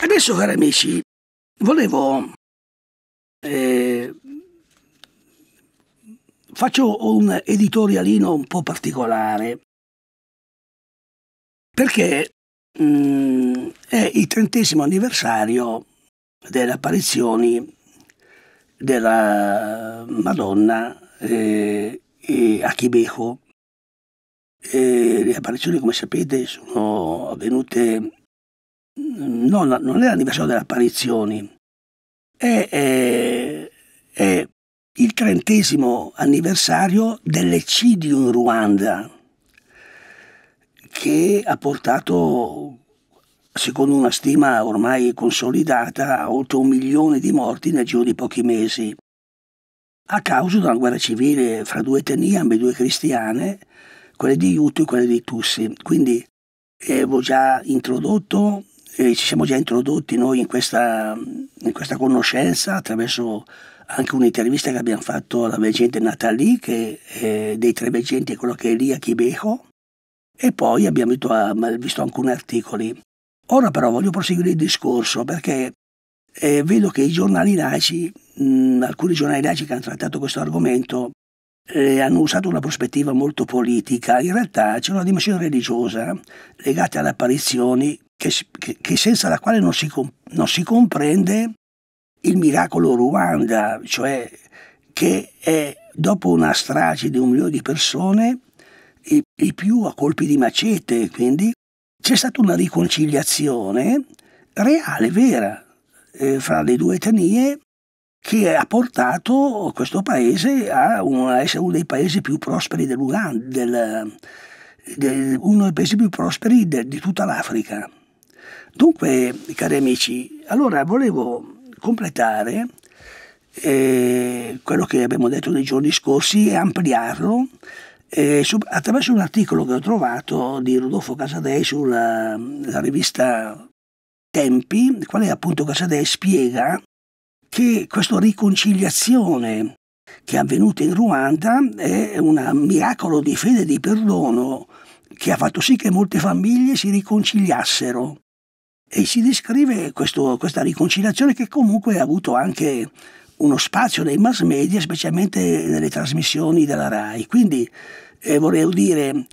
Adesso, cari amici, volevo... Eh, faccio un editorialino un po' particolare perché mh, mm, è il trentesimo anniversario delle apparizioni della Madonna eh, a Chibeco. E le apparizioni, come sapete, sono avvenute no, non è l'anniversario delle apparizioni, è, è, è il trentesimo anniversario dell'eccidio in Ruanda, che ha portato, secondo una stima ormai consolidata, a oltre un milione di morti nel giro di pochi mesi, a causa della guerra civile fra due etnie, ambedue cristiane, quelle di Hutu e quelle di Tussi. Quindi eh, avevo già introdotto e ci siamo già introdotti noi in questa, in questa conoscenza attraverso anche un'intervista che abbiamo fatto alla veggente Natalie, che è dei tre veggenti quello che è lì a Chibeco, e poi abbiamo visto, visto alcuni articoli. Ora però voglio proseguire il discorso perché eh, vedo che i giornali laici, mh, alcuni giornali laici che hanno trattato questo argomento, eh, hanno usato una prospettiva molto politica. In realtà c'è una dimensione religiosa legata alle apparizioni che, che, che senza la quale non si, non si comprende il miracolo Ruanda, cioè che è dopo una strage di un milione di persone, i, i più a colpi di macete, quindi c'è stata una riconciliazione reale, vera, eh, fra le due etnie che ha portato questo paese a, un, a essere uno dei paesi più prosperi dell'Uganda, del, del, uno dei paesi più prosperi de, di tutta l'Africa. Dunque, cari amici, allora volevo completare eh, quello che abbiamo detto nei giorni scorsi e ampliarlo eh, su, attraverso un articolo che ho trovato di Rodolfo Casadei sulla rivista Tempi, il quale appunto Casadei spiega che questa riconciliazione che è avvenuta in Ruanda è un miracolo di fede e di perdono che ha fatto sì che molte famiglie si riconciliassero e si descrive questo, questa riconciliazione che comunque ha avuto anche uno spazio nei mass media, specialmente nelle trasmissioni della RAI. Quindi eh, vorrei dire,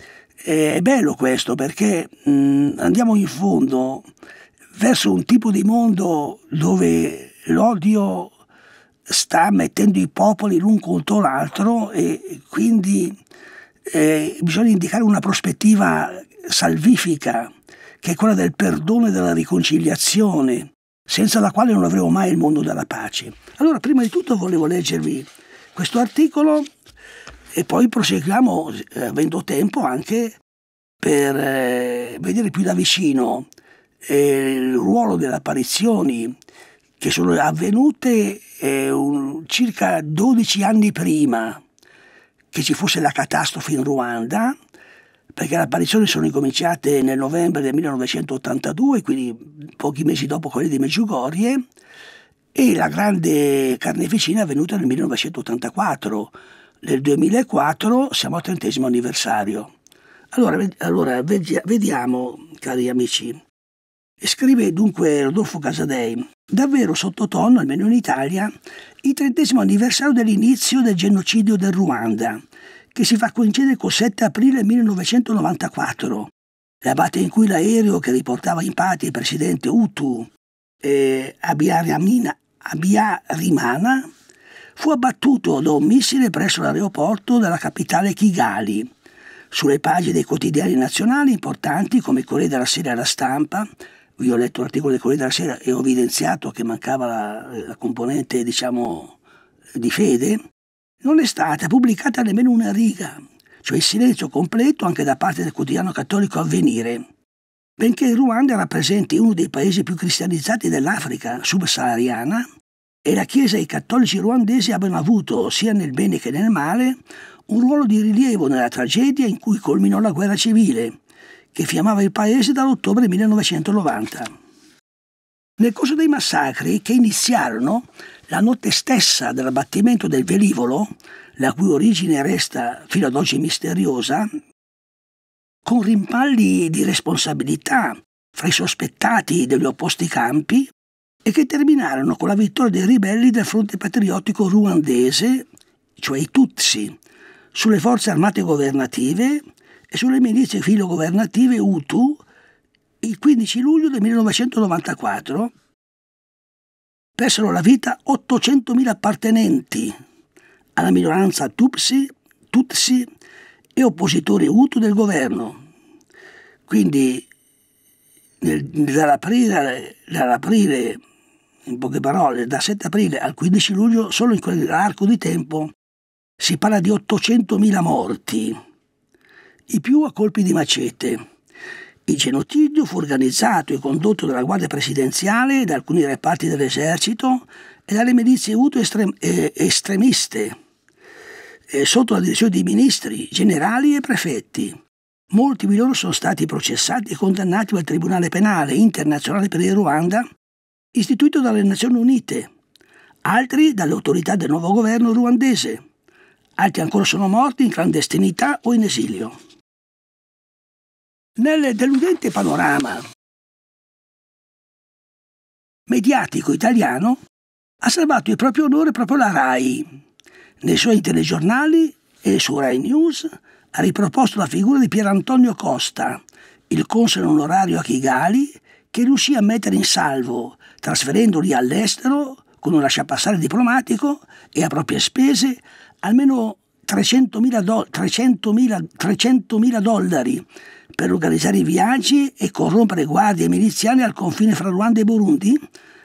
eh, è bello questo perché mh, andiamo in fondo verso un tipo di mondo dove l'odio sta mettendo i popoli l'un contro l'altro e quindi eh, bisogna indicare una prospettiva salvifica che è quella del perdono e della riconciliazione, senza la quale non avremo mai il mondo della pace. Allora, prima di tutto volevo leggervi questo articolo e poi proseguiamo, eh, avendo tempo, anche per eh, vedere più da vicino eh, il ruolo delle apparizioni che sono avvenute eh, un, circa 12 anni prima che ci fosse la catastrofe in Ruanda perché le apparizioni sono incominciate nel novembre del 1982, quindi pochi mesi dopo quelle di Meggiugorie, e la grande carneficina è avvenuta nel 1984. Nel 2004 siamo al trentesimo anniversario. Allora, allora vediamo, cari amici. Scrive dunque Rodolfo Casadei, davvero sottotono, almeno in Italia, il trentesimo anniversario dell'inizio del genocidio del Ruanda, che si fa coincidere col 7 aprile 1994, la data in cui l'aereo che riportava in patria il presidente Hutu eh, Abiyarimana fu abbattuto da un missile presso l'aeroporto della capitale Kigali. Sulle pagine dei quotidiani nazionali importanti come Corriere della Sera e la Stampa, io ho letto l'articolo del Corriere della Sera e ho evidenziato che mancava la, la componente, diciamo, di fede, non è stata pubblicata nemmeno una riga, cioè il silenzio completo anche da parte del quotidiano cattolico Avvenire. Benché il Ruanda rappresenti uno dei paesi più cristianizzati dell'Africa subsahariana e la Chiesa e i cattolici ruandesi abbiano avuto, sia nel bene che nel male, un ruolo di rilievo nella tragedia in cui culminò la guerra civile, che fiammava il paese dall'ottobre 1990. Nel corso dei massacri che iniziarono la notte stessa dell'abbattimento del velivolo, la cui origine resta fino ad oggi misteriosa, con rimpalli di responsabilità fra i sospettati degli opposti campi e che terminarono con la vittoria dei ribelli del fronte patriottico ruandese, cioè i Tutsi, sulle forze armate governative e sulle milizie filogovernative Hutu il 15 luglio del 1994 persero la vita 800.000 appartenenti alla minoranza Tutsi, Tutsi e oppositori Hutu del governo. Quindi nel, dall'aprile, dall'aprile, in poche parole, da 7 aprile al 15 luglio, solo in quell'arco di tempo, si parla di 800.000 morti, i più a colpi di macete. Il genocidio fu organizzato e condotto dalla Guardia Presidenziale, da alcuni reparti dell'esercito e dalle milizie Hutu estrem- eh, estremiste, eh, sotto la direzione di ministri, generali e prefetti. Molti di loro sono stati processati e condannati dal Tribunale Penale Internazionale per il Ruanda, istituito dalle Nazioni Unite, altri dalle autorità del nuovo governo ruandese, altri ancora sono morti in clandestinità o in esilio. Nel deludente panorama mediatico italiano ha salvato il proprio onore proprio la RAI. Nei suoi telegiornali e su RAI News ha riproposto la figura di Pier Antonio Costa, il console onorario a Kigali, che riuscì a mettere in salvo, trasferendoli all'estero con un lasciapassare diplomatico e a proprie spese almeno 300.000, do- 300.000, 300.000 dollari per organizzare i viaggi e corrompere guardie miliziane al confine fra Ruanda e Burundi,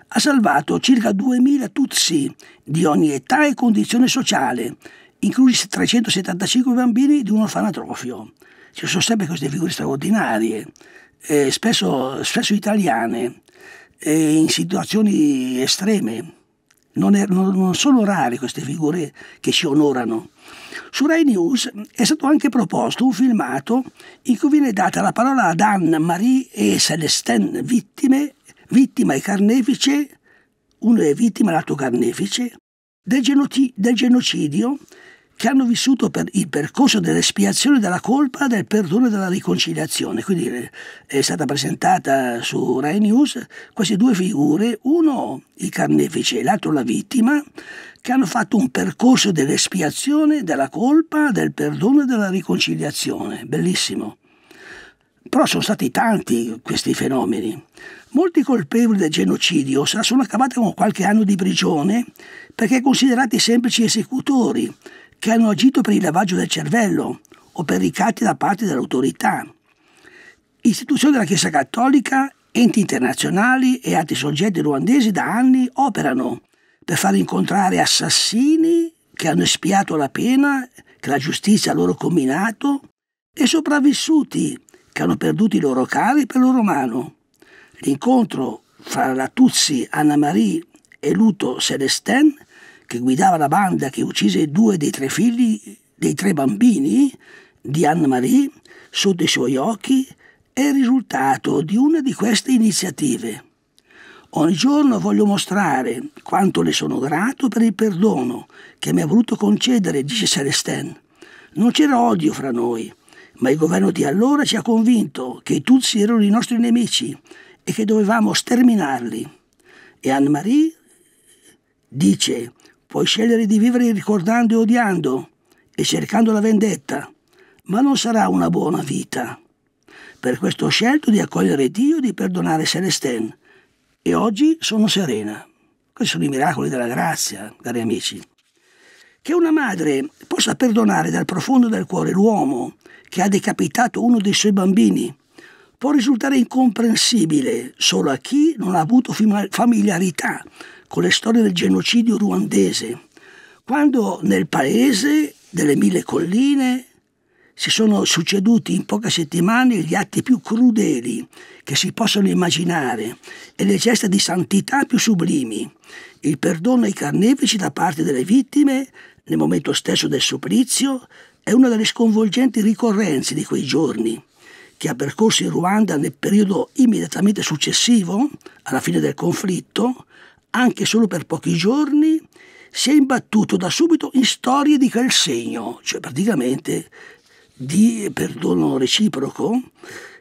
ha salvato circa 2.000 Tutsi di ogni età e condizione sociale, inclusi 375 bambini di un orfanatrofio. Ci sono sempre queste figure straordinarie, eh, spesso, spesso, italiane, eh, in situazioni estreme. Non, è, non, non sono rare queste figure che ci onorano. Su Rai News è stato anche proposto un filmato in cui viene data la parola ad Anne, Marie e Celestine, vittime, vittima e carnefice, uno è vittima, l'altro carnefice, del genocidio che hanno vissuto per il percorso dell'espiazione della colpa, del perdono e della riconciliazione. Quindi eh, è stata presentata su Rai News queste due figure, uno il carnefice e l'altro la vittima, che hanno fatto un percorso dell'espiazione, della colpa, del perdono e della riconciliazione. Bellissimo. Però sono stati tanti questi fenomeni. Molti colpevoli del genocidio se la sono cavata con qualche anno di prigione perché considerati semplici esecutori che hanno agito per il lavaggio del cervello o per ricatti da parte dell'autorità. Istituzioni della Chiesa Cattolica, enti internazionali e altri soggetti ruandesi da anni operano per far incontrare assassini che hanno espiato la pena che la giustizia ha loro combinato e sopravvissuti che hanno perduto i loro cari per loro mano. L'incontro fra la Tutsi Anna Marie e Luto Celestin, che guidava la banda che uccise due dei tre figli dei tre bambini di Anna Marie sotto i suoi occhi, è il risultato di una di queste iniziative. Ogni giorno voglio mostrare quanto le sono grato per il perdono che mi ha voluto concedere, dice Celestin. Non c'era odio fra noi, ma il governo di allora ci ha convinto che i Tutsi erano i nostri nemici e che dovevamo sterminarli. E Anne-Marie dice, puoi scegliere di vivere ricordando e odiando e cercando la vendetta, ma non sarà una buona vita. Per questo ho scelto di accogliere Dio e di perdonare Celestin e oggi sono serena. Questi sono i miracoli della grazia, cari amici. Che una madre possa perdonare dal profondo del cuore l'uomo che ha decapitato uno dei suoi bambini può risultare incomprensibile solo a chi non ha avuto familiarità con le storie del genocidio ruandese, quando nel paese delle mille colline si sono succeduti in poche settimane gli atti più crudeli che si possono immaginare e le gesta di santità più sublimi, il perdono ai carnefici da parte delle vittime nel momento stesso del supplizio è una delle sconvolgenti ricorrenze di quei giorni che ha percorso il Ruanda nel periodo immediatamente successivo alla fine del conflitto, anche solo per pochi giorni, si è imbattuto da subito in storie di quel segno, cioè praticamente di perdono reciproco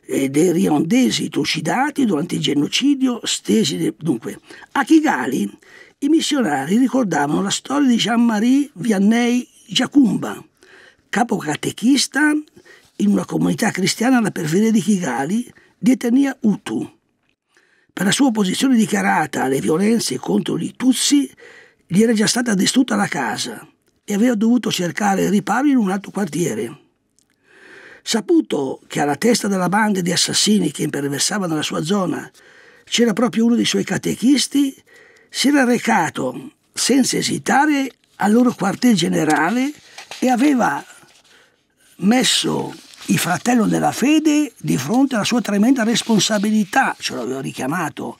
dei riondesi trucidati durante il genocidio stesi dunque a Kigali i missionari ricordavano la storia di Jean-Marie Vianney Giacumba capo catechista in una comunità cristiana alla periferia di Kigali di etnia Hutu per la sua opposizione dichiarata alle violenze contro i Tutsi gli era già stata distrutta la casa e aveva dovuto cercare riparo in un altro quartiere. Saputo che alla testa della banda di assassini che imperversavano nella sua zona c'era proprio uno dei suoi catechisti, si era recato senza esitare al loro quartier generale e aveva messo il fratello della fede di fronte alla sua tremenda responsabilità, ce l'aveva richiamato,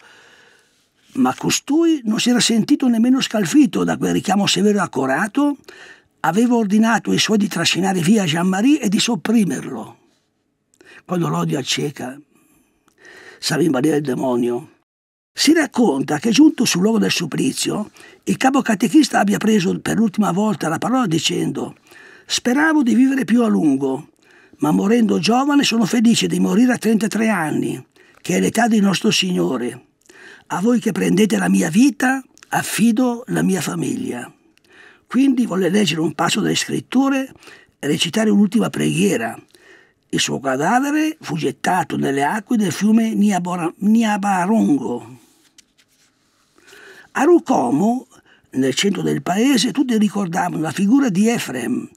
ma costui non si era sentito nemmeno scalfito da quel richiamo severo e accorato aveva ordinato ai suoi di trascinare via Jean-Marie e di sopprimerlo. Quando l'odio acceca, sa invalire il demonio. Si racconta che giunto sul luogo del supplizio, il capo catechista abbia preso per l'ultima volta la parola dicendo «Speravo di vivere più a lungo, ma morendo giovane sono felice di morire a 33 anni, che è l'età di nostro Signore. A voi che prendete la mia vita, affido la mia famiglia». Quindi volle leggere un passo delle scritture e recitare un'ultima preghiera. Il suo cadavere fu gettato nelle acque del fiume Niabarongo. A Rucomo, nel centro del paese, tutti ricordavano la figura di Efrem,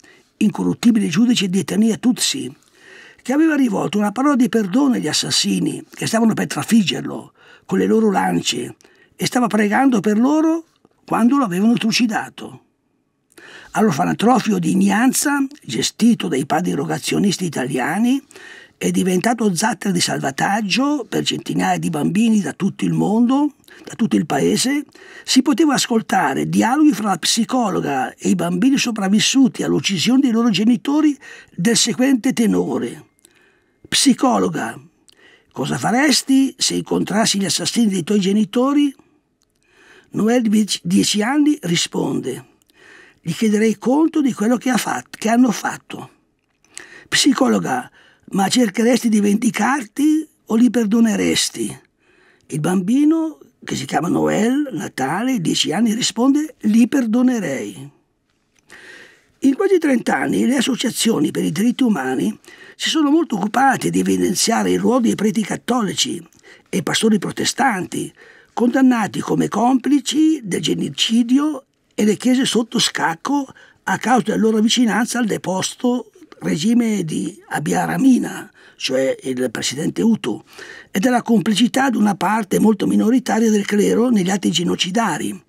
incorruttibile giudice di etnia Tutsi, che aveva rivolto una parola di perdono agli assassini che stavano per trafiggerlo con le loro lance e stava pregando per loro quando lo avevano trucidato. All'orfanatrofio di Ignanza, gestito dai padri erogazionisti italiani, è diventato zattera di salvataggio per centinaia di bambini da tutto il mondo, da tutto il paese, si poteva ascoltare dialoghi fra la psicologa e i bambini sopravvissuti all'uccisione dei loro genitori del seguente tenore. Psicologa, cosa faresti se incontrassi gli assassini dei tuoi genitori? Noel di 10 anni risponde gli chiederei conto di quello che, ha fatto, che hanno fatto. Psicologa, ma cercheresti di vendicarti o li perdoneresti? Il bambino, che si chiama Noel, Natale, 10 anni, risponde li perdonerei. In quasi 30 anni le associazioni per i diritti umani si sono molto occupate di evidenziare il ruolo dei preti cattolici e pastori protestanti, condannati come complici del genocidio e le chiese sotto scacco a causa della loro vicinanza al deposto regime di Abiyaramina, cioè il presidente Hutu, e della complicità di una parte molto minoritaria del clero negli atti genocidari.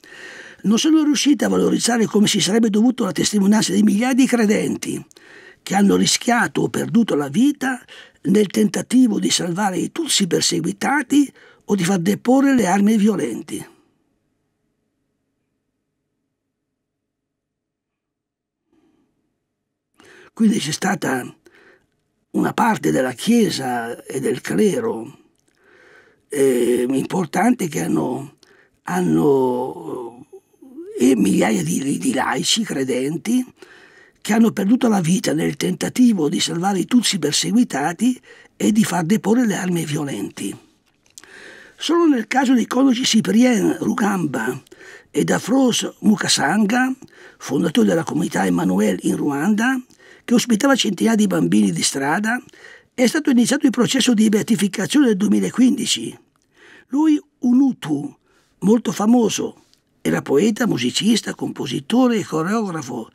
Non sono riusciti a valorizzare come si sarebbe dovuto la testimonianza di migliaia di credenti che hanno rischiato o perduto la vita nel tentativo di salvare i Tutsi perseguitati o di far deporre le armi violenti. Quindi c'è stata una parte della Chiesa e del clero eh, importante che hanno, hanno e migliaia di, di, laici credenti che hanno perduto la vita nel tentativo di salvare i Tutsi perseguitati e di far deporre le armi violenti. Solo nel caso di Konoji Cyprien Rugamba e Dafros Mukasanga, fondatore della comunità Emanuele in Ruanda, che ospitava centinaia di bambini di strada, è stato iniziato il processo di beatificazione del 2015. Lui, un Utu, molto famoso, era poeta, musicista, compositore e coreografo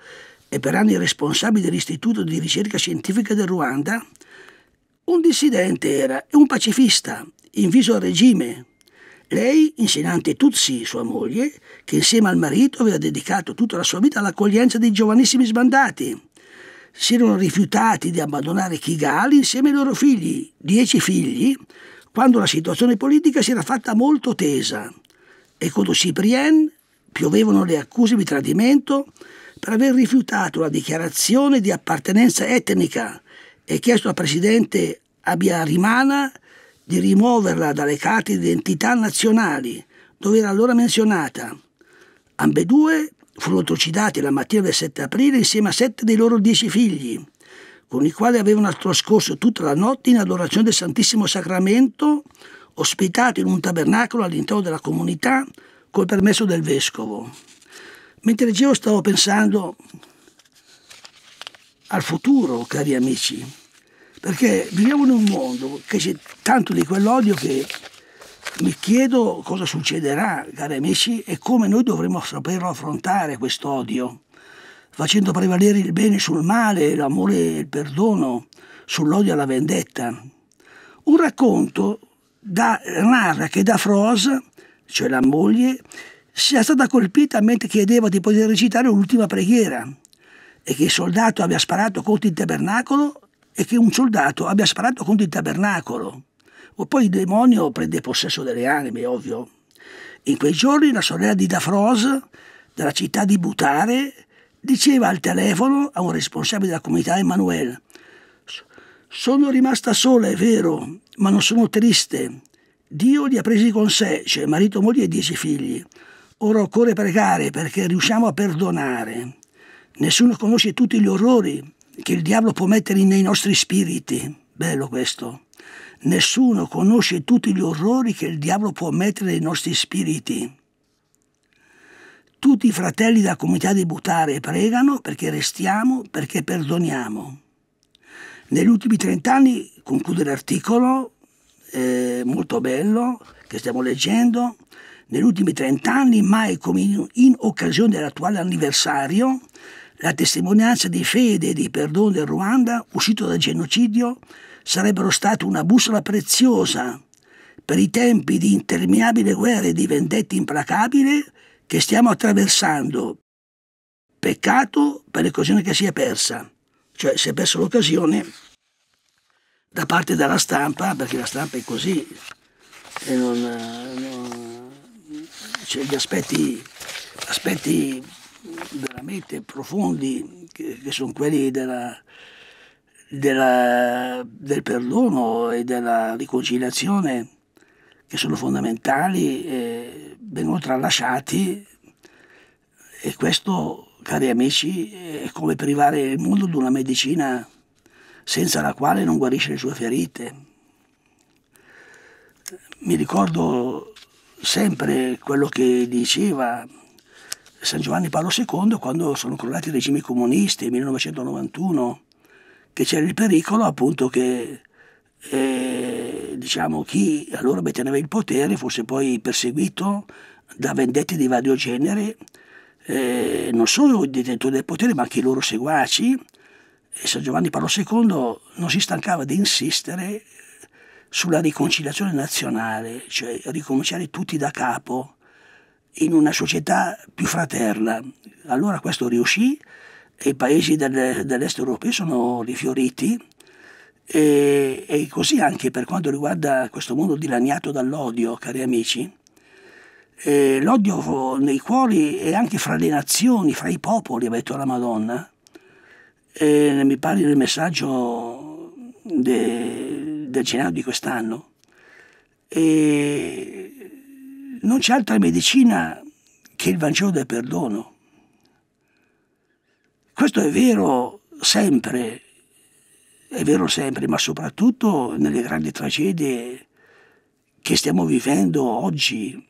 e per anni responsabile dell'Istituto di ricerca scientifica del Ruanda, un dissidente era e un pacifista, inviso al regime. Lei, insegnante Tutsi, sua moglie, che insieme al marito aveva dedicato tutta la sua vita all'accoglienza dei giovanissimi sbandati si erano rifiutati di abbandonare Kigali insieme ai loro figli, dieci figli, quando la situazione politica si era fatta molto tesa e contro Cyprien piovevano le accuse di tradimento per aver rifiutato la dichiarazione di appartenenza etnica e chiesto al presidente Abiyarimana di rimuoverla dalle carte di identità nazionali, dove era allora menzionata. Ambedue furono trucidati la mattina del 7 aprile insieme a sette dei loro dieci figli. con i quali avevano trascorso tutta la notte in adorazione del Santissimo Sacramento, ospitato in un tabernacolo all'interno della comunità col permesso del vescovo. Mentre leggevo stavo pensando al futuro, cari amici, perché viviamo in un mondo che c'è tanto di quell'odio che mi chiedo cosa succederà, cari amici, e come noi dovremo saperlo affrontare quest'odio facendo prevalere il bene sul male, l'amore e il perdono sull'odio e la vendetta. Un racconto da, narra che da Fros, cioè la moglie, sia stata colpita mentre chiedeva di poter recitare l'ultima preghiera e che il soldato abbia sparato contro il tabernacolo e che un soldato abbia sparato contro il tabernacolo. O poi il demonio prende possesso delle anime, ovvio. In quei giorni la sorella di Dafros, della città di Butare, diceva al telefono a un responsabile della comunità Emanuele sono rimasta sola, è vero, ma non sono triste. Dio li ha presi con sé, cioè marito, moglie e dieci figli. Ora occorre pregare perché riusciamo a perdonare. Nessuno conosce tutti gli orrori che il diavolo può mettere nei nostri spiriti. Bello questo. Nessuno conosce tutti gli orrori che il diavolo può mettere nei nostri spiriti. Tutti i fratelli della comunità di Butare pregano perché restiamo, perché perdoniamo. Negli ultimi trent'anni, conclude l'articolo, eh, molto bello, che stiamo leggendo, negli ultimi trent'anni, mai come in, occasione dell'attuale anniversario, la testimonianza di fede e di perdono del Ruanda, uscito dal genocidio, sarebbero state una bussola preziosa per i tempi di interminabile guerre e di vendette implacabili che stiamo attraversando. Peccato per l'occasione che si è persa, cioè si è persa l'occasione da parte della stampa, perché la stampa è così, e non, non cioè gli aspetti, aspetti veramente profondi che, che sono quelli della, della, del perdono e della riconciliazione che sono fondamentali eh, vengono tralasciati e questo, cari amici, è come privare il mondo di una medicina senza la quale non guarisce le sue ferite. Mi ricordo sempre quello che diceva San Giovanni Paolo II quando sono crollati i regimi comunisti nel 1991, che c'era il pericolo appunto che eh, diciamo, chi allora deteneva il potere fosse poi perseguito da vendette di vario genere, eh, non solo i detentori del potere ma anche i loro seguaci. E San Giovanni Paolo II non si stancava di insistere sulla riconciliazione nazionale, cioè ricominciare tutti da capo in una società più fraterna. Allora questo riuscì i paesi del, dell'est europeo sono rifioriti e, e, così anche per quanto riguarda questo mondo dilaniato dall'odio, cari amici. E l'odio nei cuori e anche fra le nazioni, fra i popoli, ha detto la Madonna. E mi pare nel messaggio de, del gennaio di quest'anno. E non c'è altra medicina che il Vangelo del perdono. Questo è vero sempre è vero sempre, ma soprattutto nelle grandi tragedie che stiamo vivendo oggi.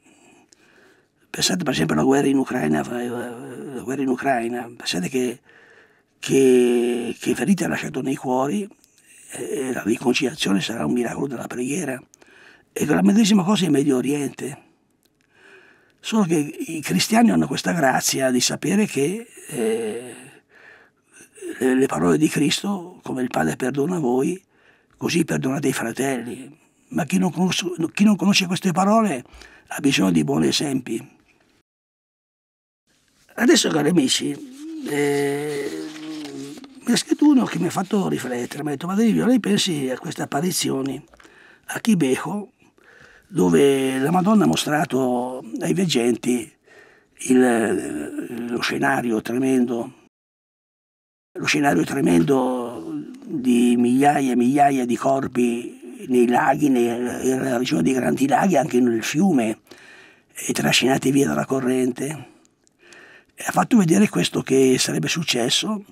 Pensate per esempio alla guerra in Ucraina, la guerra in Ucraina. pensate che, che, che ferite ha lasciato nei cuori e la riconciliazione sarà un miracolo della preghiera. E la medesima cosa in Medio Oriente. Solo che i cristiani hanno questa grazia di sapere che eh, le parole di Cristo, come il Padre perdona voi, così perdonate i fratelli. Ma chi non, conosce, chi non conosce queste parole ha bisogno di buoni esempi. Adesso, cari amici, eh, mi ha scritto uno che mi ha fatto riflettere, mi ha detto, ma Davide, lei pensi a queste apparizioni a Chibeco, dove la Madonna ha mostrato ai veggenti il, lo scenario tremendo lo scenario tremendo di migliaia e migliaia di corpi nei laghi, nella regione dei Grandi Laghi, anche nel fiume, e trascinati via dalla corrente. Ha fatto vedere questo che sarebbe successo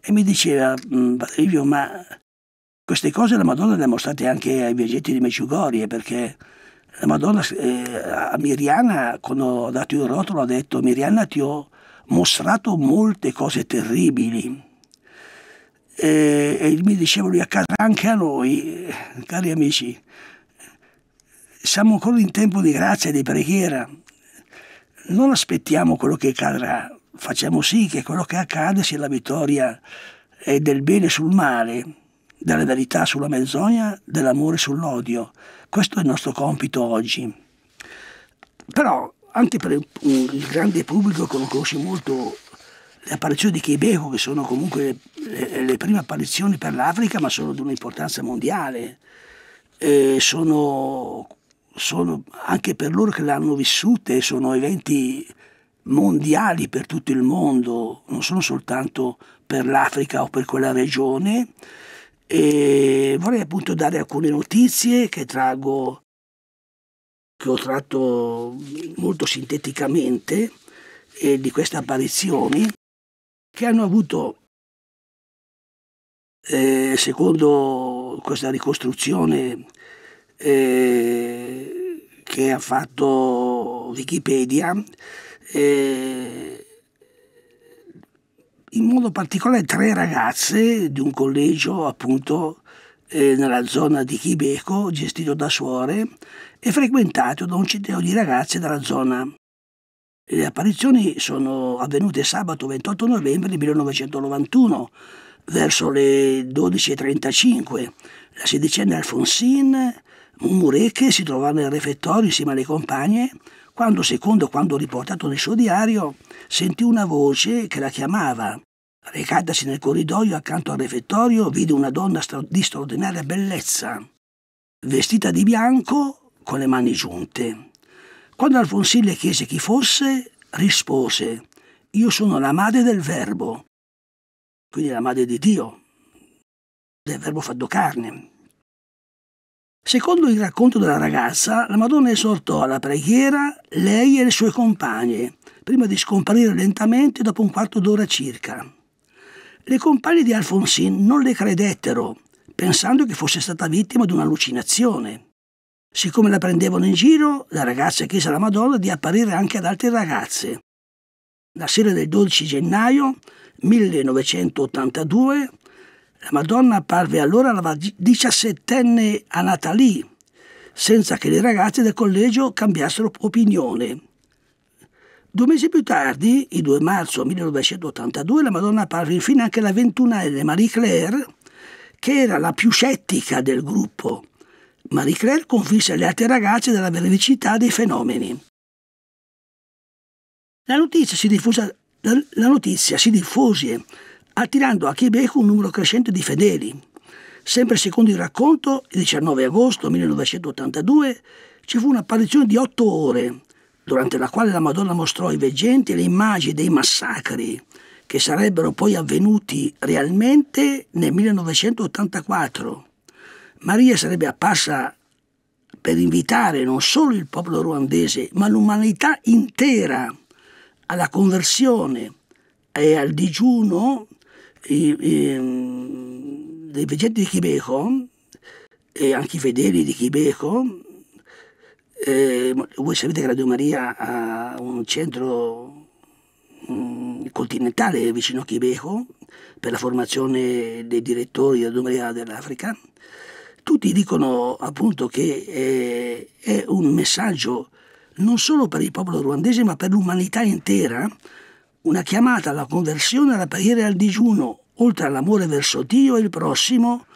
e mi diceva, mm, Padre ma queste cose la Madonna le ha mostrate anche ai viaggetti di Medjugorje, perché la Madonna eh, a Miriana, quando ho dato il rotolo, ha detto Miriana ti ho mostrato molte cose terribili. E, e mi diceva lui accadrà anche a noi, cari amici. Siamo ancora in tempo di grazia e di preghiera. Non aspettiamo quello che accadrà, facciamo sì che quello che accade sia la vittoria del bene sul male, della verità sulla menzogna, dell'amore sull'odio. Questo è il nostro compito oggi. Però anche per il grande pubblico che non conosce molto le apparizioni di Quebec, che sono comunque le, le prime apparizioni per l'Africa, ma sono di un'importanza mondiale, eh, sono, sono, anche per loro che le hanno vissute, sono eventi mondiali per tutto il mondo, non sono soltanto per l'Africa o per quella regione. E vorrei appunto dare alcune notizie che trago che ho tratto molto sinteticamente eh, di queste apparizioni che hanno avuto, eh, secondo questa ricostruzione eh, che ha fatto Wikipedia, eh, in modo particolare tre ragazze di un collegio appunto eh, nella zona di Chibeco, gestito da suore e frequentato da un centinaio di ragazze della zona. Le apparizioni sono avvenute sabato 28 novembre 1991, verso le 12.35. La sedicenne Alfonsine Mumureche si trovava nel refettorio insieme alle compagne quando, secondo quanto riportato nel suo diario, sentì una voce che la chiamava. Recatasi nel corridoio accanto al refettorio, vide una donna di straordinaria bellezza, vestita di bianco con le mani giunte. Quando Alfonsine le chiese chi fosse, rispose Io sono la madre del Verbo, quindi la madre di Dio, del Verbo fatto carne. Secondo il racconto della ragazza, la Madonna esortò alla preghiera lei e le sue compagne, prima di scomparire lentamente dopo un quarto d'ora circa. Le compagne di Alfonsine non le credettero, pensando che fosse stata vittima di un'allucinazione. Siccome la prendevano in giro, la ragazza chiese alla Madonna di apparire anche ad altre ragazze. La sera del 12 gennaio 1982 la Madonna apparve allora alla diciassettenne a Nathalie, senza che le ragazze del collegio cambiassero opinione. Due mesi più tardi, il 2 marzo 1982, la Madonna apparve infine anche la ventunenne Marie Claire, che era la più scettica del gruppo Marie Claire convinse le altre ragazze della veridicità dei fenomeni. La notizia si, diffusa, la notizia si diffuse attirando a Quebec un numero crescente di fedeli. Sempre secondo il racconto, il 19 agosto 1982 ci fu un'apparizione di otto ore, durante la quale la Madonna mostrò ai veggenti le immagini dei massacri che sarebbero poi avvenuti realmente nel 1984 Maria sarebbe apparsa per invitare non solo il popolo ruandese, ma l'umanità intera alla conversione e al digiuno i, i, dei veggenti di Chibeco e anche i fedeli di Chibeco. Eh, voi sapete che Radio Maria ha un centro mh, continentale vicino a Chibeco per la formazione dei direttori della Radio Maria dell'Africa tutti dicono appunto che eh, è un messaggio non solo per il popolo ruandese ma per l'umanità intera, una chiamata alla conversione, alla preghiera e al digiuno, oltre all'amore verso Dio e il prossimo,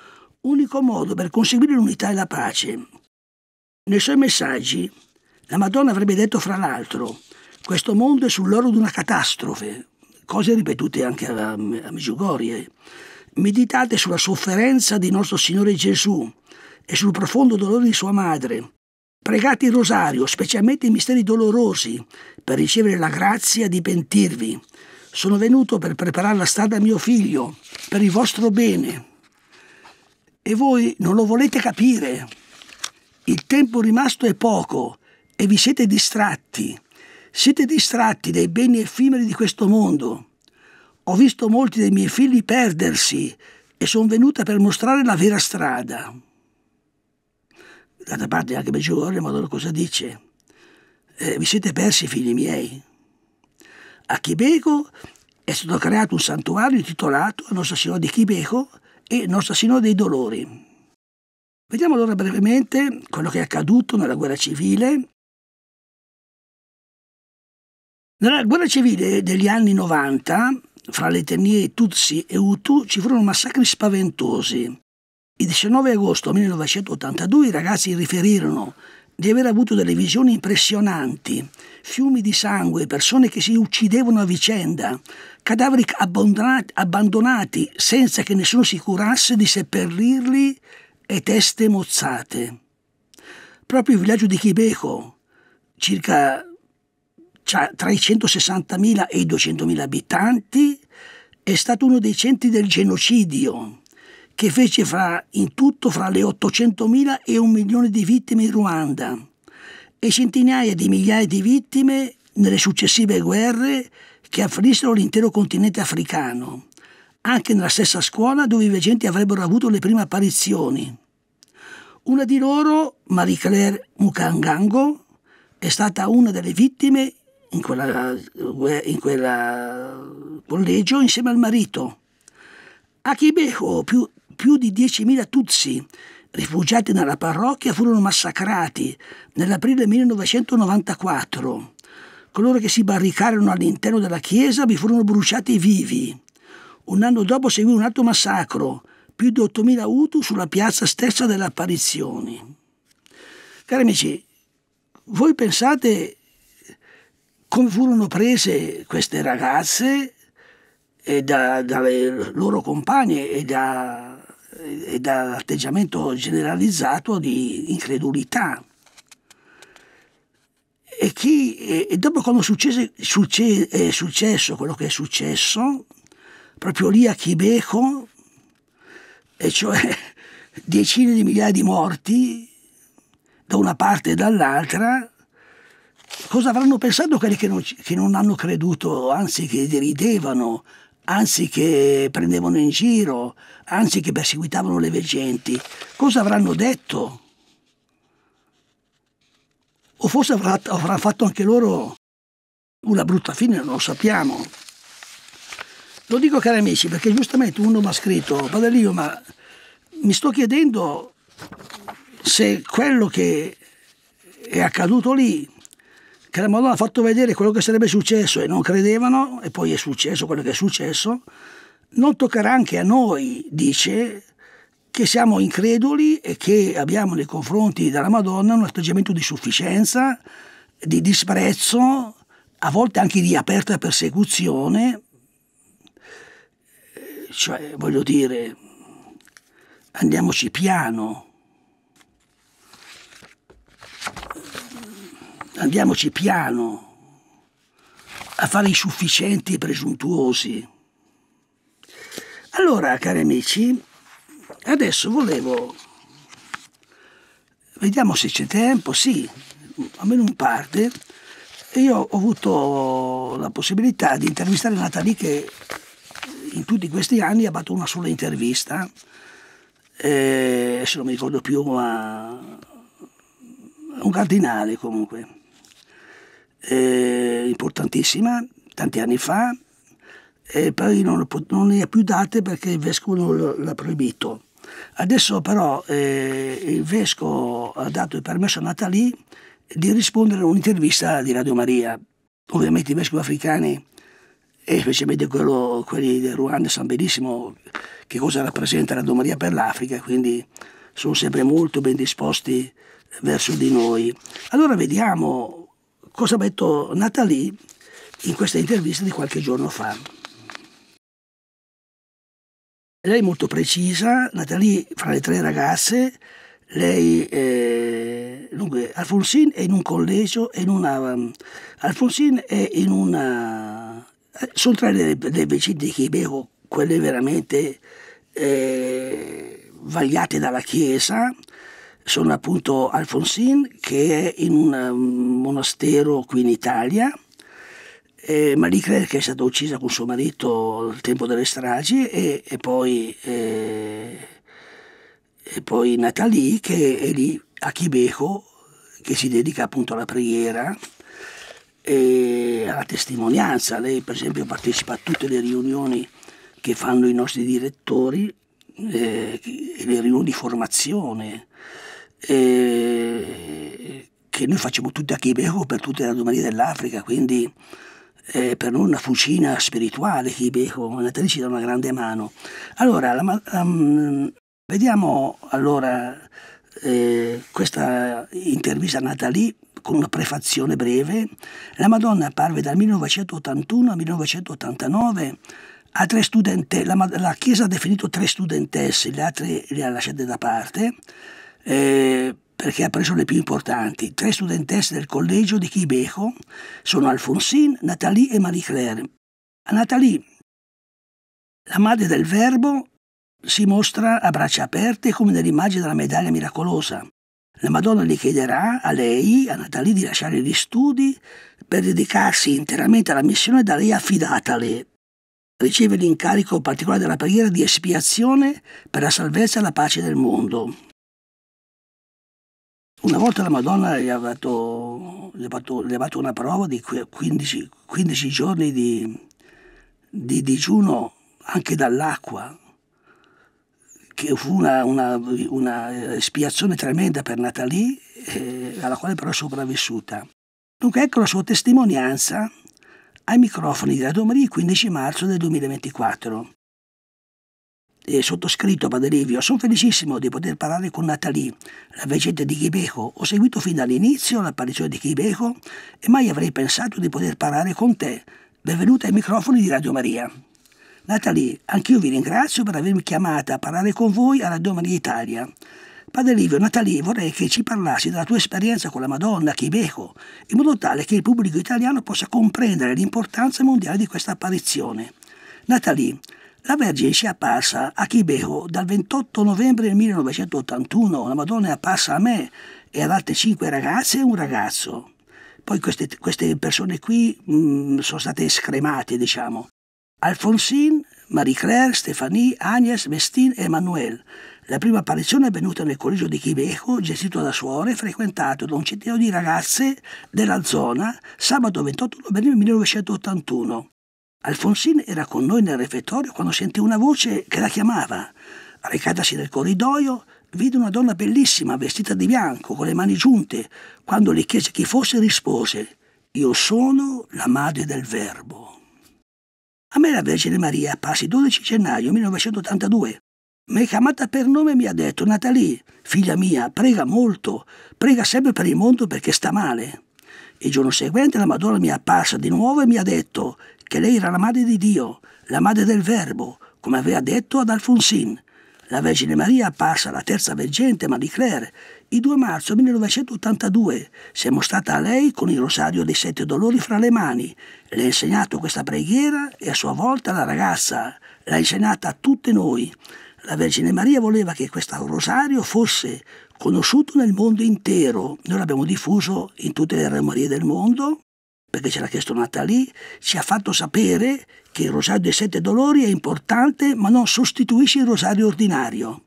unico modo per conseguire l'unità e la pace. Nei suoi messaggi la Madonna avrebbe detto fra l'altro questo mondo è sull'oro di una catastrofe, cose ripetute anche a, a Meggiugorie. Meditate sulla sofferenza di nostro Signore Gesù, e sul profondo dolore di sua madre. Pregate il rosario, specialmente i misteri dolorosi, per ricevere la grazia di pentirvi. Sono venuto per preparare la strada a mio figlio, per il vostro bene. E voi non lo volete capire. Il tempo rimasto è poco e vi siete distratti. Siete distratti dai beni effimeri di questo mondo. ho visto molti dei miei figli perdersi e sono venuta per mostrare la vera strada. D'altra parte anche Meggiore, ma cosa dice? Eh, vi siete persi, figli miei. A Chibeco è stato creato un santuario intitolato Nostra Signora di Chibeco e Nostra Signora dei Dolori. Vediamo allora brevemente quello che è accaduto nella guerra civile. Nella guerra civile degli anni 90, fra le etnie Tutsi e Hutu, ci furono massacri spaventosi. Il 19 agosto 1982 i ragazzi riferirono di aver avuto delle visioni impressionanti, fiumi di sangue, persone che si uccidevano a vicenda, cadaveri abbandonati, senza che nessuno si curasse di seppellirli e teste mozzate. Proprio il villaggio di Chibeco, circa tra i 160.000 e i 200.000 abitanti, è stato uno dei centri del genocidio che fece fra, in tutto fra le 800.000 e un milione di vittime in Ruanda e centinaia di migliaia di vittime nelle successive guerre che afflissero l'intero continente africano, anche nella stessa scuola dove i veggenti avrebbero avuto le prime apparizioni. Una di loro, Marie-Claire Mukangango, è stata una delle vittime in in quella collegio insieme al marito. A Kibeho più più di 10.000 Tutsi, rifugiati nella parrocchia, furono massacrati nell'aprile 1994. Coloro che si barricarono all'interno della chiesa vi furono bruciati vivi. Un anno dopo seguì un altro massacro, più di 8.000 Hutu sulla piazza stessa delle apparizioni. Cari amici, voi pensate come furono prese queste ragazze e da, dalle loro compagne e da, e dall'atteggiamento generalizzato di incredulità. E, chi, e dopo quando successe, succe, è successo quello che è successo, proprio lì a Chibeco, e cioè decine di migliaia di morti da una parte e dall'altra, cosa avranno pensato quelli che non, che non hanno creduto, anzi che deridevano anzi che prendevano in giro, anzi che perseguitavano le veggenti, cosa avranno detto? O forse avrà fatto anche loro una brutta fine, non lo sappiamo. Lo dico cari amici perché giustamente uno mi ha scritto, Badalio, ma mi sto chiedendo se quello che è accaduto lì che la Madonna ha fatto vedere quello che sarebbe successo e non credevano, e poi è successo quello che è successo, non toccherà anche a noi, dice, che siamo increduli e che abbiamo nei confronti della Madonna un atteggiamento di sufficienza, di disprezzo, a volte anche di aperta persecuzione, cioè voglio dire, andiamoci piano andiamoci piano a fare i sufficienti e presuntuosi. Allora, cari amici, adesso volevo... Vediamo se c'è tempo, sì, almeno in parte. Io ho avuto la possibilità di intervistare Natalie che in tutti questi anni ha fatto una sola intervista, eh, se non mi ricordo più, ma un cardinale comunque eh, importantissima, tanti anni fa, e poi non, non ne ha più date perché il vescovo l'ha proibito. Adesso però eh, il vescovo ha dato il permesso a Nathalie di rispondere a un'intervista di Radio Maria. Ovviamente i vescovi africani, e specialmente quello, quelli del Ruanda, sanno benissimo che cosa rappresenta Radio Maria per l'Africa, quindi sono sempre molto ben disposti verso di noi. Allora vediamo cosa ha detto Natalie in questa intervista di qualche giorno fa. Lei è molto precisa, Natalie fra le tre ragazze, lei eh, dunque, Alfonsine è in un collegio, è in una, Alfonsine è in una, sono tra le, le vicine di Chibeco, quelle veramente eh, vagliate dalla Chiesa, sono appunto Alfonsine che è in un monastero qui in Italia e Marie Claire che è stata uccisa con suo marito al tempo delle stragi e, e, poi, e, e poi Nathalie che è lì a Chibeco che si dedica appunto alla preghiera e alla testimonianza. Lei per esempio partecipa a tutte le riunioni che fanno i nostri direttori, eh, le riunioni di formazione, che noi facciamo tutte a Chibeco per tutte le radunerie dell'Africa, quindi eh, per noi una fucina spirituale Chibeco, Natale ci dà una grande mano. Allora, la, um, vediamo allora eh, questa intervista a Natalie con una prefazione breve. La Madonna apparve dal 1981 al 1989 a tre studente, la, la Chiesa ha definito tre studentesse, le altre le ha lasciate da parte. Eh, perché ha preso le più importanti. Tre studentesse del collegio di Chibeco sono Alfonsine, Nathalie e Marie-Claire. A Nathalie, la madre del verbo, si mostra a braccia aperte come nell'immagine della medaglia miracolosa. La Madonna gli chiederà a lei, a Nathalie, di lasciare gli studi per dedicarsi interamente alla missione da lei affidatale. Riceve l'incarico particolare della preghiera di espiazione per la salvezza e la pace del mondo. Una volta la Madonna gli ha fatto, gli ha fatto, gli ha fatto una prova di 15, 15 giorni di, di, digiuno anche dall'acqua, che fu una, una, una espiazione tremenda per Natalie, eh, alla quale però è sopravvissuta. Dunque ecco la sua testimonianza ai microfoni di Radio Maria il 15 marzo del 2024 eh, sottoscritto Padre Livio, sono felicissimo di poter parlare con Natalie, la veggente di Chibeco. Ho seguito fin dall'inizio l'apparizione di Chibeco e mai avrei pensato di poter parlare con te. Benvenuta ai microfoni di Radio Maria. Natalie, anch'io vi ringrazio per avermi chiamata a parlare con voi a Radio Maria Italia. Padre Livio, Natalie, vorrei che ci parlassi della tua esperienza con la Madonna Chibeco, in modo tale che il pubblico italiano possa comprendere l'importanza mondiale di questa apparizione. Natalie, la Vergine è apparsa a Chibeho dal 28 novembre del 1981, la Madonna è apparsa a me e ad altre cinque ragazze e un ragazzo. Poi queste, queste persone qui mh, mm, sono state scremate, diciamo. Alfonsine, Marie-Claire, Stéphanie, Agnès, Vestine e Emmanuel. La prima apparizione è avvenuta nel collegio di Chibeco, gestito da suore, frequentato da un centinaio di ragazze della zona, sabato 28 novembre 1981. Alfonsine era con noi nel refettorio quando sentì una voce che la chiamava. Recatasi nel corridoio, vide una donna bellissima, vestita di bianco, con le mani giunte. Quando le chiese chi fosse, rispose: Io sono la madre del Verbo. A me la Vergine Maria apparsi 12 gennaio 1982. Mi è chiamata per nome e mi ha detto: Natalie, figlia mia, prega molto, prega sempre per il mondo perché sta male. Il giorno seguente la Madonna mi è apparsa di nuovo e mi ha detto che lei era la madre di Dio, la madre del Verbo, come aveva detto ad Alfonsine. La Vergine Maria apparsa la terza veggente Marie Claire il 2 marzo 1982. Si è mostrata a lei con il rosario dei sette dolori fra le mani. Le ha insegnato questa preghiera e a sua volta la ragazza l'ha insegnata a tutte noi. La Vergine Maria voleva che questo rosario fosse conosciuto nel mondo intero. Noi l'abbiamo diffuso in tutte le remorie del mondo perché ce l'ha chiesto Natalie, ci ha fatto sapere che il rosario dei sette dolori è importante ma non sostituisce il rosario ordinario.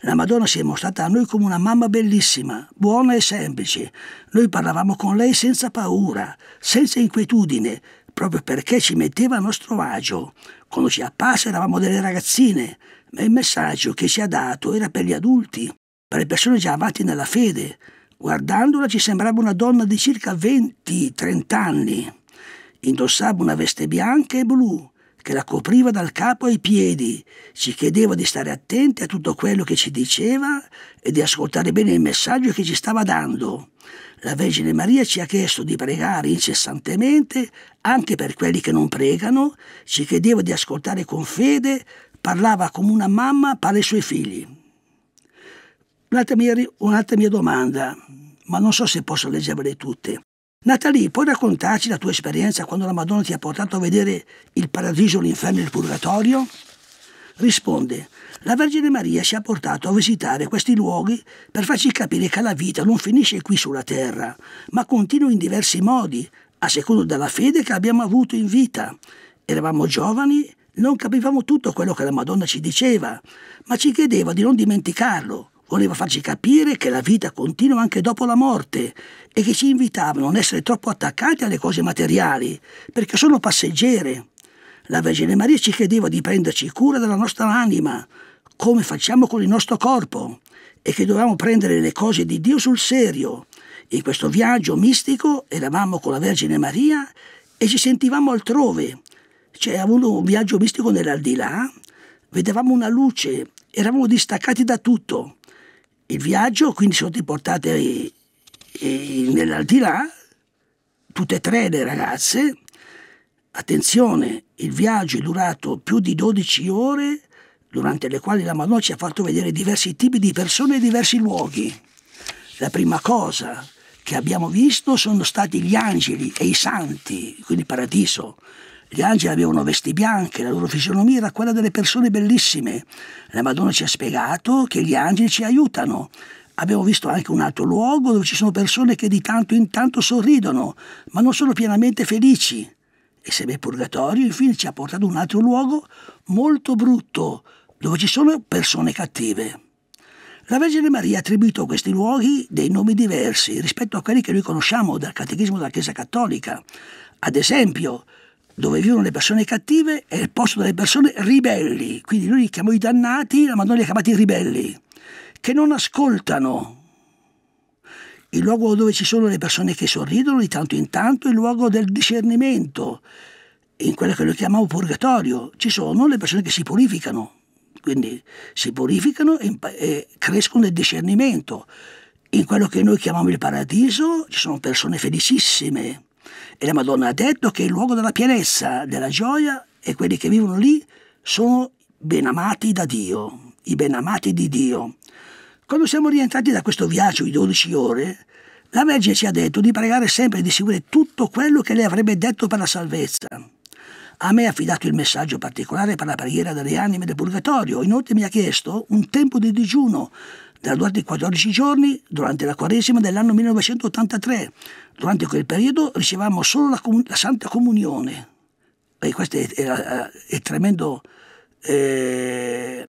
La Madonna si è mostrata a noi come una mamma bellissima, buona e semplice. Noi parlavamo con lei senza paura, senza inquietudine, proprio perché ci metteva a nostro agio. Quando ci apparsa eravamo delle ragazzine, ma il messaggio che ci ha dato era per gli adulti, per le persone già avanti nella fede, Guardandola ci sembrava una donna di circa 20-30 anni. Indossava una veste bianca e blu che la copriva dal capo ai piedi. Ci chiedeva di stare attenti a tutto quello che ci diceva e di ascoltare bene il messaggio che ci stava dando. La Vergine Maria ci ha chiesto di pregare incessantemente anche per quelli che non pregano, ci chiedeva di ascoltare con fede, parlava come una mamma parla ai suoi figli. Un'altra mia, un'altra mia domanda, ma non so se posso leggervele tutte. Natalie, puoi raccontarci la tua esperienza quando la Madonna ti ha portato a vedere il paradiso, l'inferno e il purgatorio? Risponde, la Vergine Maria ci ha portato a visitare questi luoghi per farci capire che la vita non finisce qui sulla terra, ma continua in diversi modi, a secondo della fede che abbiamo avuto in vita. Eravamo giovani, non capivamo tutto quello che la Madonna ci diceva, ma ci chiedeva di non dimenticarlo. Voleva farci capire che la vita continua anche dopo la morte e che ci invitava a non essere troppo attaccati alle cose materiali, perché sono passeggere. La Vergine Maria ci chiedeva di prenderci cura della nostra anima, come facciamo con il nostro corpo, e che dovevamo prendere le cose di Dio sul serio. In questo viaggio mistico eravamo con la Vergine Maria e ci sentivamo altrove. C'è avuto un viaggio mistico nell'aldilà, vedevamo una luce, eravamo distaccati da tutto. Il viaggio quindi sono portate nell'aldilà, tutte e tre le ragazze. Attenzione, il viaggio è durato più di 12 ore durante le quali la Madonna ci ha fatto vedere diversi tipi di persone e diversi luoghi. La prima cosa che abbiamo visto sono stati gli angeli e i santi, quindi il paradiso. Gli angeli avevano vesti bianche, la loro fisionomia era quella delle persone bellissime. La Madonna ci ha spiegato che gli angeli ci aiutano. Abbiamo visto anche un altro luogo dove ci sono persone che di tanto in tanto sorridono, ma non sono pienamente felici. E se il purgatorio infine ci ha portato un altro luogo molto brutto, dove ci sono persone cattive. La Vergine Maria ha attribuito a questi luoghi dei nomi diversi rispetto a quelli che noi conosciamo dal Catechismo della Chiesa Cattolica. Ad esempio, dove vivono le persone cattive è il posto delle persone ribelli, quindi noi li chiamiamo i dannati, la Madonna li ha chiamati ribelli, che non ascoltano. Il luogo dove ci sono le persone che sorridono di tanto in tanto è il luogo del discernimento, in quello che noi chiamiamo purgatorio. Ci sono le persone che si purificano, quindi si purificano e, e crescono nel discernimento. In quello che noi chiamiamo il paradiso ci sono persone felicissime e la Madonna ha detto che il luogo della pienezza, della gioia e quelli che vivono lì sono benamati da Dio, i benamati di Dio. Quando siamo rientrati da questo viaggio di 12 ore, la Vergine ci ha detto di pregare sempre e di seguire tutto quello che lei avrebbe detto per la salvezza. A me ha affidato il messaggio particolare per la preghiera delle anime del purgatorio. Inoltre mi ha chiesto un tempo di digiuno della durata di 14 giorni durante la Quaresima dell'anno 1983. Durante quel periodo ricevavamo solo la, la Santa Comunione. E questo è, è, è tremendo eh,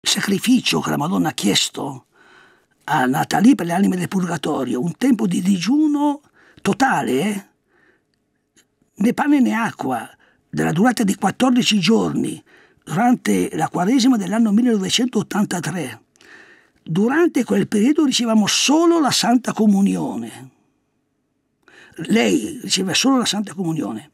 sacrificio che la Madonna ha chiesto a Natalì per le anime del purgatorio. Un tempo di digiuno totale, eh? né pane né acqua, della durata di 14 giorni, durante la Quaresima dell'anno 1983. Durante quel periodo ricevevamo solo la Santa Comunione. Lei riceve solo la Santa Comunione.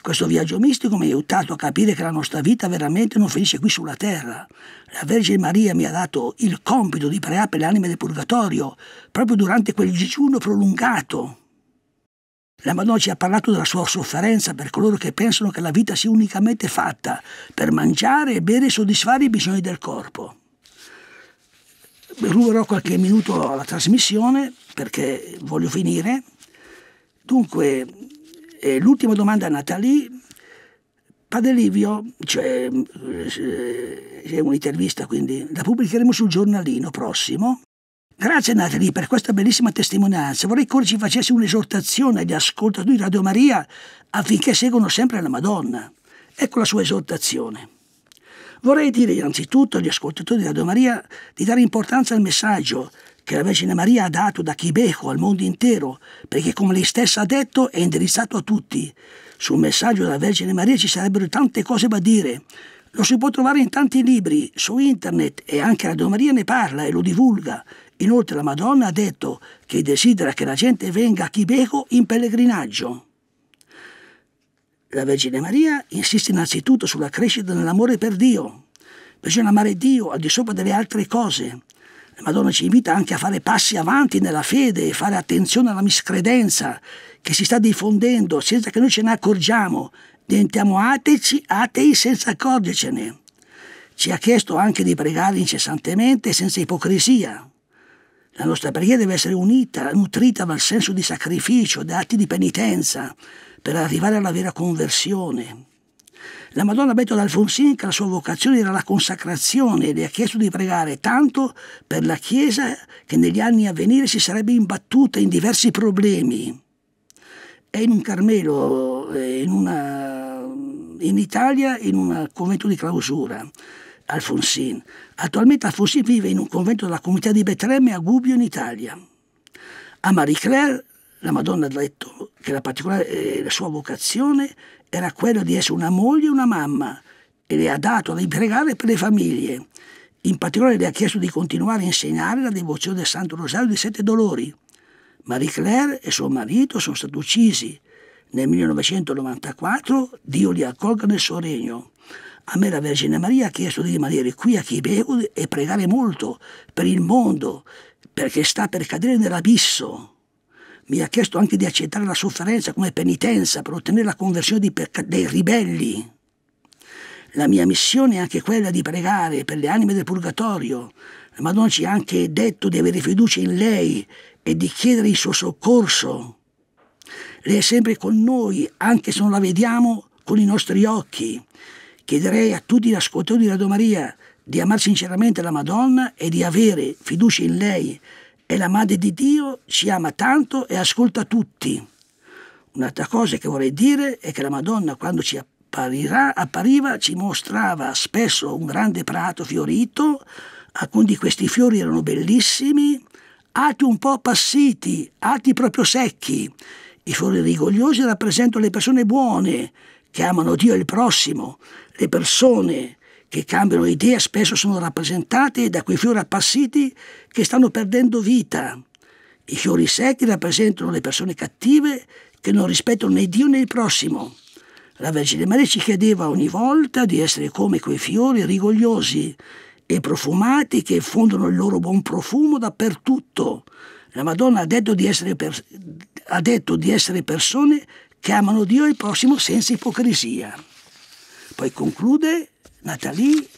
Questo viaggio mistico mi ha aiutato a capire che la nostra vita veramente non finisce qui sulla terra. La Vergine Maria mi ha dato il compito di pregare per le anime del purgatorio proprio durante quel digiuno prolungato la Madonna ci ha parlato della sua sofferenza per coloro che pensano che la vita sia unicamente fatta per mangiare, bere e soddisfare i bisogni del corpo. Ruberò qualche minuto alla trasmissione perché voglio finire. Dunque, eh, l'ultima domanda a Natalie. Padre Livio, cioè, eh, è un'intervista quindi, la pubblicheremo sul giornalino prossimo. Grazie Natalie per questa bellissima testimonianza. Vorrei che ci facessi un'esortazione agli ascoltatori di Radio Maria affinché seguano sempre la Madonna. Ecco la sua esortazione. Vorrei dire innanzitutto agli ascoltatori di Radio Maria di dare importanza al messaggio che la Vergine Maria ha dato da Chibeco al mondo intero, perché come lei stessa ha detto è indirizzato a tutti. Sul messaggio della Vergine Maria ci sarebbero tante cose da dire. Lo si può trovare in tanti libri, su internet e anche Radio Maria ne parla e lo divulga Inoltre la Madonna ha detto che desidera che la gente venga a Chibeco in pellegrinaggio. La Vergine Maria insiste innanzitutto sulla crescita nell'amore per Dio. Bisogna amare Dio al di sopra delle altre cose. La Madonna ci invita anche a fare passi avanti nella fede e fare attenzione alla miscredenza che si sta diffondendo senza che noi ce ne accorgiamo. Diventiamo ateici, atei senza accorgercene. Ci ha chiesto anche di pregare incessantemente senza ipocrisia. La nostra preghiera deve essere unita, nutrita dal senso di sacrificio, da atti di penitenza, per arrivare alla vera conversione. La Madonna Beto d'Alfonsin, che la sua vocazione era la consacrazione, le ha chiesto di pregare tanto per la Chiesa che negli anni a venire si sarebbe imbattuta in diversi problemi. è in un Carmelo in, una, in Italia in un convento di clausura Alfonsin. Attualmente Alfonsin vive in un convento della comunità di Betlemme a Gubbio in Italia. A Marie Claire la Madonna ha detto che la, particolare, la sua vocazione era quella di essere una moglie e una mamma e le ha dato di pregare per le famiglie. In particolare le ha chiesto di continuare a insegnare la devozione del Santo Rosario dei Sette Dolori. Marie Claire e suo marito sono stati uccisi. Nel 1994 Dio li accolga nel suo regno. A me la Vergine Maria ha chiesto di rimanere qui a Chibeu e pregare molto per il mondo, perché sta per cadere nell'abisso. Mi ha chiesto anche di accettare la sofferenza come penitenza per ottenere la conversione dei ribelli. La mia missione è anche quella di pregare per le anime del purgatorio. La Madonna ci ha anche detto di avere fiducia in lei e di chiedere il suo soccorso. Lei è sempre con noi, anche se non la vediamo con i nostri occhi. Chiederei a tutti gli ascoltatori di Radio Maria di amare sinceramente la Madonna e di avere fiducia in lei. E la Madre di Dio ci ama tanto e ascolta tutti. Un'altra cosa che vorrei dire è che la Madonna quando ci apparirà, appariva ci mostrava spesso un grande prato fiorito, alcuni di questi fiori erano bellissimi, altri un po' appassiti, altri proprio secchi. I fiori rigogliosi rappresentano le persone buone, che amano Dio e il prossimo. Le persone che cambiano idea spesso sono rappresentate da quei fiori appassiti che stanno perdendo vita. I fiori secchi rappresentano le persone cattive che non rispettano né Dio né il prossimo. La Vergine Maria ci chiedeva ogni volta di essere come quei fiori rigogliosi e profumati che fondono il loro buon profumo dappertutto. La Madonna ha detto di essere, per, detto di essere persone che amano Dio e il prossimo senza ipocrisia. Poi conclude Natalie,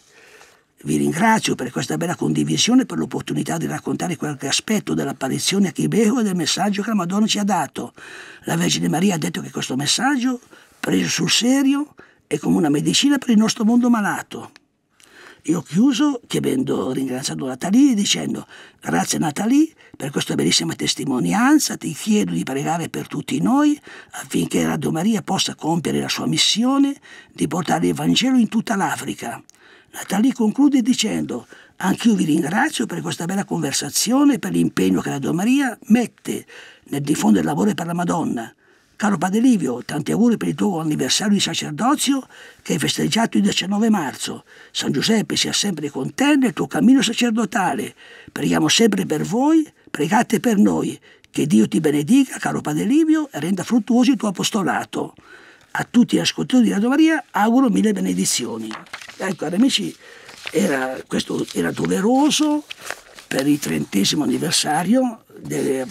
vi ringrazio per questa bella condivisione, per l'opportunità di raccontare qualche aspetto dell'apparizione a Chibeo e del messaggio che la Madonna ci ha dato. La Vergine Maria ha detto che questo messaggio, preso sul serio, è come una medicina per il nostro mondo malato. Io ho chiuso chiedendo, ringraziando Natalie dicendo grazie Natalie per questa bellissima testimonianza, ti chiedo di pregare per tutti noi affinché Radio Maria possa compiere la sua missione di portare il Vangelo in tutta l'Africa. Natalie conclude dicendo Anch'io vi ringrazio per questa bella conversazione e per l'impegno che Radio Maria mette nel diffondere il lavoro per la Madonna. Caro Padre Livio, tanti auguri per il tuo anniversario di sacerdozio che hai festeggiato il 19 marzo. San Giuseppe sia sempre con te nel tuo cammino sacerdotale. Preghiamo sempre per voi, pregate per noi. Che Dio ti benedica, caro Padre Livio, e renda fruttuoso il tuo apostolato. A tutti gli ascoltatori di Radio Maria auguro mille benedizioni. Ecco, cari amici, era, questo era doveroso per il trentesimo anniversario delle,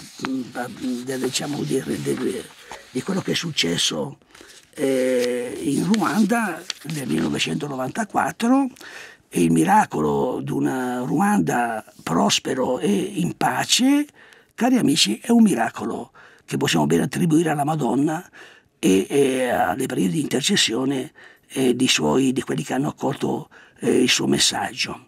delle, diciamo, delle di quello che è successo eh, in Ruanda nel 1994 e il miracolo di una Ruanda prospero e in pace, cari amici, è un miracolo che possiamo ben attribuire alla Madonna e, e alle periodi di intercessione eh, di, suoi, di quelli che hanno accolto eh, il suo messaggio.